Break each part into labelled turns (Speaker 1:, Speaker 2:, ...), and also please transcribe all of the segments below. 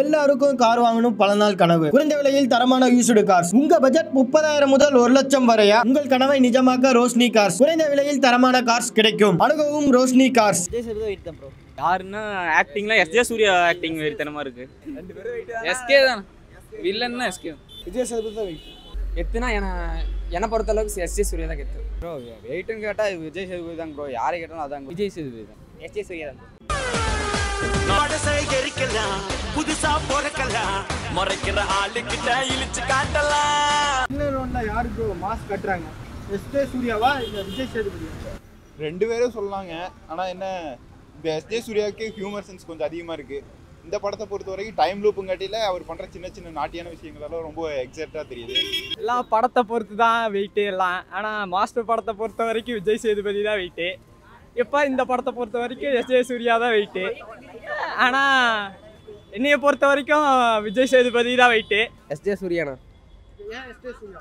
Speaker 1: எல்லாருக்கும் கார் வாங்கணும் பல நாள் கனவு. குறைந்த விலையில் தரமான யூஸ்டு கார்ஸ் உங்க பட்ஜெட் முப்பதாயிரம் முதல் ஒரு லட்சம் வரையா? உங்கள் கனவை நிஜமாக்க ரோஷினி கார்ஸ் குறைந்த விலையில் தரமான கார்ஸ் கிடைக்கும். அணுகவும் ரோஷினி கார்ஸ்
Speaker 2: விஜய் சேதுபதி வெயிட் தான் ப்ரோ
Speaker 3: யாருன்னா ஆக்டிங்லாம் எஸ்ஜே சூர்யா ஆக்டிங் வெறித்தனமா இருக்கு. எஸ்கே தான். வில்லன்னா எஸ்கே.
Speaker 4: விஜய் சேதுபதி தான் வெயிட்
Speaker 5: எத்துனா என என்னை பொறுத்த அளவுக்கு எஸ்ஜே சூர்யா தான் கெத்து.
Speaker 3: ப்ரோ வெயிட்னு கேட்டா விஜய் சேதுபதி தான் ப்ரோ யாரை கேட்டாலும் அதான் விஜய் சேதுபதி தான்.
Speaker 2: எஸ்ஜே சூர்யா தான்
Speaker 6: படசை எரிக்கலாம் புதுசா பிறக்கலாம் மறைக்கிற ஆளுக்கிட்ட இழிச்சு காட்டலாம்.
Speaker 4: இன்னொரு ஒன்றா யாரு ப்ரோ மாஸ்க் கட்டுறாங்க எஸ்டே சூர்யாவா இல்லை விஜய் சேதுபதியா
Speaker 7: ரெண்டு பேரும் சொல்லலாங்க ஆனால் என்ன இந்த எஸ்ஜே சூர்யாவுக்கு ஹியூமர் சென்ஸ் கொஞ்சம் அதிகமாக இருக்குது இந்த படத்தை பொறுத்த வரைக்கும் டைம் லூப்புங்காட்டியில் அவர் பண்ணுற சின்ன சின்ன நாட்டியான விஷயங்களெல்லாம் ரொம்ப எக்ஸாக்டாக தெரியுது.
Speaker 5: எல்லாம் படத்தை பொறுத்து தான் வெயிட்டு எல்லாம். ஆனால் மாஸ்டர் படத்தை பொறுத்த வரைக்கும் விஜய் சேதுபதி தான் வெயிட்டு இப்போ இந்த படத்தை பொறுத்த வரைக்கும் எஸ்ஜே சூர்யா தான் வெயிட்டு ஆனால் என்னைய பொறுத்த வரைக்கும் விஜய் சேதுபதி தான் வெயிட்டு
Speaker 8: எஸ்ஜே சூர்யாண்ணா.
Speaker 4: ஏன் எஸ்டே சூர்யா?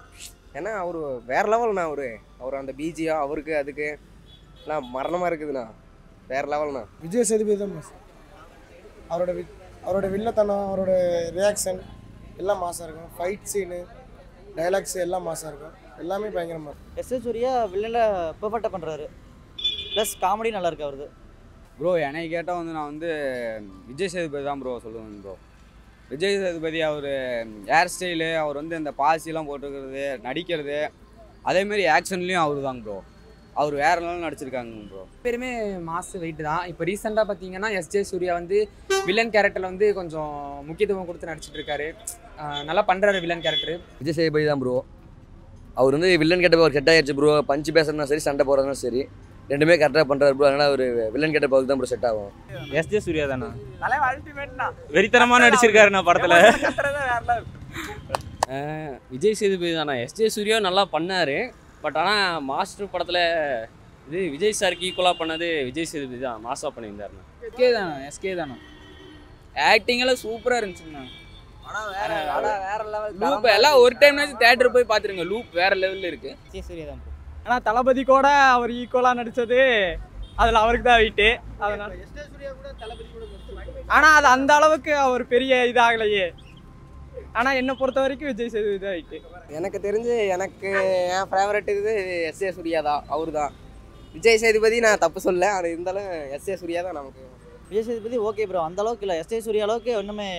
Speaker 8: ஏன்னா அவர் வேற லெவல்ண்ணா அவரு. அவர் அந்த பிஜியா அவருக்கு அதுக்கு எல்லாம் மரணமாக இருக்குதுண்ணா. வேற லெவல்ண்ணா
Speaker 4: விஜய் சேதுபதி தான் மாஸ் அவரோட வி அவரோட வில்லத்தனம் அவரோட ரியாக்ஷன் எல்லாம் மாசாக இருக்கும். ஃபைட் சீனு டைலாக்ஸ் எல்லாம் மாசாக இருக்கும். எல்லாமே பயங்கரமாக இருக்கும்.
Speaker 2: எஸ்ஜே சூர்யா வில்லனில் பெர்ஃபெக்டாக பண்ணுறாரு ப்ளஸ் காமெடி நல்லா இருக்கு அவரது
Speaker 3: ப்ரோ என்னை கேட்டால் வந்து நான் வந்து விஜய் சேதுபதி தான் ப்ரோ சொல்லுவேன் ப்ரோ விஜய் சேதுபதி அவர் ஹேர் ஸ்டைலு அவர் வந்து இந்த பாசிலாம் போட்டுக்கிறது நடிக்கிறது அதேமாரி ஆக்ஷன்லேயும் அவர் தான் ப்ரோ அவர் வேற லெவலில் நடிச்சிருக்காங்க ப்ரோ
Speaker 5: பேருமே மாஸ் வெயிட் தான். இப்போ ரீசெண்டாக பார்த்தீங்கன்னா எஸ்ஜே சூர்யா வந்து வில்லன் கேரக்டரில் வந்து கொஞ்சம் முக்கியத்துவம் கொடுத்து நடிச்சிட்டு இருக்காரு நல்லா பண்ணுறாரு வில்லன் கேரக்டர்
Speaker 8: விஜய் சேதுபதி தான் ப்ரோ அவர் வந்து வில்லன் கெட்ட அவர் செட் ஆயிடுச்சு ப்ரோ பஞ்சு பேசுறதுனா சரி சண்டை போடுறதுனா சரி. ரெண்டுமே கரெக்டாக பண்ணுறாரு ப்ரோ அதனால் அவர் வில்லன் கெட்ட தான் ப்ரோ செட் ஆகும்.
Speaker 3: எஸ்ஜே சூர்யா தானே?
Speaker 5: தலைவர் அல்டிமேட் தான்.
Speaker 3: வெறித்தனமா நடிச்சிருக்காரு நான் படத்தில்.
Speaker 9: விஜய் சேதுபதி தானே? எஸ்ஜே சூர்யா நல்லா பண்ணார். பட் ஆனால் மாஸ்டர் படத்தில் இது விஜய் சாருக்கு ஈக்குவலாக பண்ணது விஜய் சேதுபதி தான். மாசாக பண்ணியிருந்தாருண்ணா.
Speaker 5: எஸ்கே தானே? எஸ்கே தானே? ஆக்டிங் எல்லாம் சூப்பராக இருந்துச்சுங்கண்ணா
Speaker 8: வேற லெவல்
Speaker 5: லூப் எல்லாம் ஒரு டைம்னாச்சும் தேட்டர் போய் பார்த்துருங்க. லூப் வேற லெவலில் இருக்கு.
Speaker 2: எஸ்ஜே சூர்யா தான்
Speaker 5: ஆனால் தளபதி கூட அவர் ஈக்குவலாக நடித்தது அதில் அவருக்கு தான் வெயிட்டு அதனால. ஆனால் அது அந்த அளவுக்கு அவர் பெரிய இதாகலையே. ஆனால் என்னை பொறுத்த வரைக்கும் விஜய் சேதுபதி தான் வெயிட்டு
Speaker 8: எனக்கு தெரிஞ்சு எனக்கு என் ஃபேவரட் இது எஸ்ஏ சூர்யா தான் அவர் தான். விஜய் சேதுபதி நான் தப்பு சொல்ல அது இருந்தாலும் எஸ்ஏ சூர்யா தான் நமக்கு.
Speaker 2: விஜய் சேதுபதி ஓகே ப்ரோ அந்த அளவுக்கு இல்லை. எஸ்ஜே சூர்யா அளவுக்கு ஒன்றுமே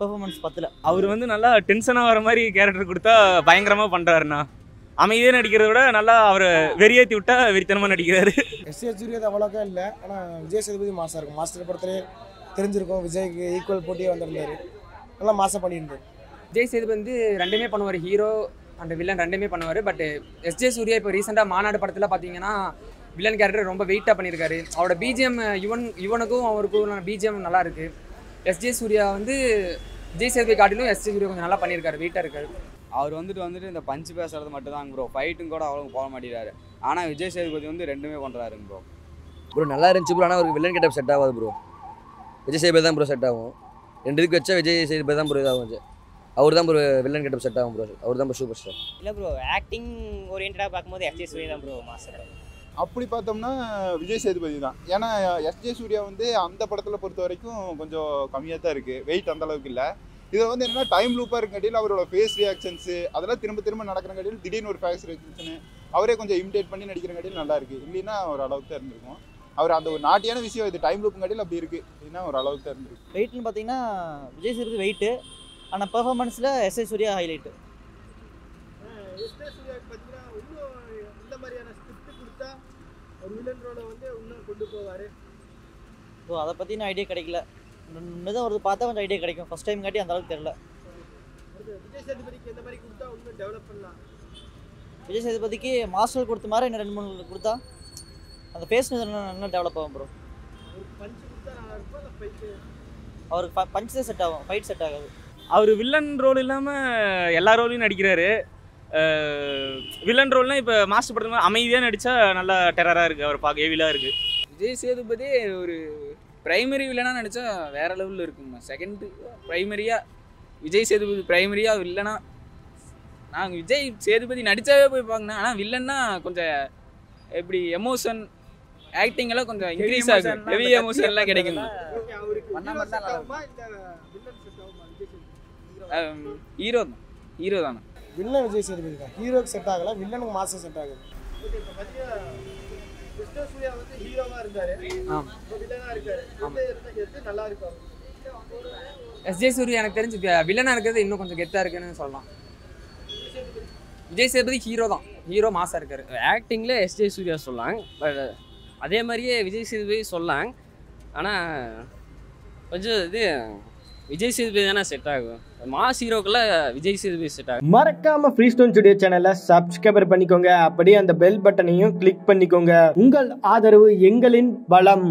Speaker 2: பெர்ஃபார்மன்ஸ் பத்தல.
Speaker 3: அவர் வந்து நல்லா டென்ஷனாக வர மாதிரி கேரக்டர் கொடுத்தா பயங்கரமாக பண்ணுறாருண்ணா அமைதியாக நடிக்கிறத விட நல்லா அவர் வெறியேற்றி விட்டா வெறித்தனமாக நடிக்கிறாரு.
Speaker 4: எஸ்ஏ சூர்யா அது அவ்வளோக்கா இல்லை. ஆனால் விஜய் சேதுபதி மாசாக இருக்கும். மாஸ்டர் படத்துலேயே தெரிஞ்சிருக்கும். விஜய்க்கு ஈக்குவல் போட்டியே வந்திருந்தாரு. நல்லா மாசம் பண்ணியிருந்தாரு.
Speaker 5: விஜய் சேதுபதி வந்து ரெண்டுமே பண்ணுவார். ஹீரோ அண்ட் வில்லன் ரெண்டுமே பண்ணுவார். பட் எஸ்ஜே சூர்யா இப்போ ரீசெண்டாக மாநாடு படத்தில் பார்த்தீங்கன்னா வில்லன் கேரக்டர் ரொம்ப வெயிட்டாக பண்ணியிருக்காரு. அவரோட பிஜிஎம் யுவன் யுவனுக்கும் அவருக்கும் பிஜிஎம் நல்லா இருக்கு. எஸ்ஜே சூர்யா வந்து விஜய் சேதுபதி காட்டிலும் எஸ்ஜே சூர்யா கொஞ்சம் நல்லா பண்ணியிருக்காரு. வெயிட்டாக இருக்காரு.
Speaker 3: அவர் வந்துட்டு வந்துட்டு இந்த பஞ்சு பேசுறது மட்டும் தான் ப்ரோ ஃபைட்டும் கூட அவ்வளோ போக மாட்டேங்கிறாரு. ஆனால் விஜய் சேதுபதி வந்து ரெண்டுமே பண்ணுறாருங்க ப்ரோ
Speaker 8: ப்ரோ நல்லா இருந்துச்சு ப்ரோ ஆனால் அவருக்கு வில்லன் கெட்ட செட் ஆகாது ப்ரோ விஜய் சேதுபதி தான் ப்ரோ செட் ஆகும். ரெண்டு இதுக்கு வச்சா விஜய் சேதுபதி தான் ப்ரோ இதாகும் அவர் தான் ப்ரோ வில்லன் கெட்ட செட் ஆகும் ப்ரோ அவர் தான் ப்ரோ சூப்பர் ஸ்டார்
Speaker 2: இல்லை ப்ரோ ஆக்டிங் ஓரியன்டாக பார்க்கும்போது எஸ்ஜே சூர்யா தான் ப்ரோ மாஸ்டர்
Speaker 7: அப்படி பார்த்தோம்னா விஜய் சேதுபதி தான். ஏன்னா எஸ்ஜே சூர்யா வந்து அந்த படத்தில் பொறுத்த வரைக்கும் கொஞ்சம் கம்மியாக தான் இருக்குது வெயிட் அந்த அளவுக்கு இல்லை. இதை வந்து என்னன்னா டைம் லூப்பாக இருக்கட்டியில் அவரோட ஃபேஸ் ரியாக்ஷன்ஸு அதெல்லாம் திரும்ப திரும்ப நடக்கிறங்காட்டியில் திடீர்னு ஒரு ஃபேஸ் ரியாக்ஷனு அவரே கொஞ்சம் இமிடேட் பண்ணி நடிக்கிறங்காட்டியில் நல்லா இருக்குது இல்லைன்னா ஒரு அளவுக்கு தான் இருந்திருக்கும். அவர் அந்த ஒரு நாட்டியான விஷயம் இது டைம் லூப்புங்காட்டியில் அப்படி இருக்குது இல்லைன்னா ஒரு அளவுக்கு தான் இருந்திருக்கு.
Speaker 2: வெயிட்னு பார்த்தீங்கன்னா விஜய் சேதுபதி வெயிட்டு ஆனால் பெர்ஃபார்மன்ஸில் எஸ்ஏ சூர்யா ஹைலைட்டு
Speaker 4: பார்த்தீங்கன்னா இந்த மாதிரியான கொடுத்தா ஒரு வந்து கொண்டு போவார்
Speaker 2: ஸோ அதை பற்றின ஐடியா கிடைக்கல. இன்னும் ஒரு பார்த்தா கொஞ்சம் ஐடியா கிடைக்கும். ஃபஸ்ட் டைம் காட்டி அந்த அளவுக்கு தெரில
Speaker 4: விஜய் சேதுபதிக்கு எந்த மாதிரி கொடுத்தா இன்னும் டெவலப் பண்ணலாம்.
Speaker 2: விஜய் சேதுபதிக்கு மாஸ்டர் கொடுத்த மாதிரி இன்னும் ரெண்டு மூணு கொடுத்தா அந்த ஃபேஸ் இன்னும் டெவலப் ஆகும் ப்ரோ
Speaker 4: நல்லா
Speaker 2: அவருக்கு பஞ்ச் தான் செட் ஆகும். ஃபைட் செட் ஆகாது.
Speaker 3: அவர் வில்லன் ரோல் இல்லாமல் எல்லா ரோலையும் நடிக்கிறாரு. வில்லன் ரோல்னால் இப்போ மாஸ்டர் படத்தில் அமைதியாக நடித்தா நல்லா டெரராக இருக்குது அவர் பார்க்க ஹெவிலாக இருக்குது
Speaker 5: விஜய் சேதுபதி ஒரு பிரைமரி வில்லனாக நடித்தா வேற லெவலில் இருக்குங்க செகண்ட் பிரைமரியாக விஜய் சேதுபதி பிரைமரியாக வில்லனா நாங்கள் விஜய் சேதுபதி நடித்தாவே போய் பார்க்கணும். ஆனால் வில்லன்னா கொஞ்சம் எப்படி எமோஷன் ஆக்டிங் எல்லாம் கொஞ்சம் இன்க்ரீஸ் ஆகும் ஹெவி எமோஷன் எல்லாம் கிடைக்கும்.
Speaker 4: வில்லன்
Speaker 10: ஹீரோ தான். ஹீரோ தானே.
Speaker 4: வில்லன் விஜய் சேதுபதி தான். ஹீரோக்கு செட் ஆகல வில்லனுக்கு மாசம் செட் ஆகுது.
Speaker 5: ஆம். எஸ்ஜே சூர்யா எனக்கு தெரிஞ்சு வில்லனாக இருக்கிறது இன்னும் கொஞ்சம் கெத்தாக இருக்குன்னு சொல்லலாம். விஜய் சேதுபதி ஹீரோ தான். ஹீரோ மாசா இருக்காரு.
Speaker 9: ஆக்டிங்கில் எஸ்ஜே சூர்யா சொல்லாங்க பட் அதே மாதிரியே விஜய் சேதுபதி சொல்லாங்க ஆனால் கொஞ்சம் இது விஜய் சேதுபதி தானே செட் ஆகும். மாஸ் ஹீரோக்குள்ள விஜய் சேதுபதி செட் ஆகும்.
Speaker 1: மறக்காம ஃப்ரீ ஸ்டோன் ஸ்டுடியோ சேனலை சப்ஸ்கிரைபர் பண்ணிக்கோங்க. அப்படியே அந்த பெல் பட்டனையும் கிளிக் பண்ணிக்கோங்க. உங்கள் ஆதரவு எங்களின் பலம்.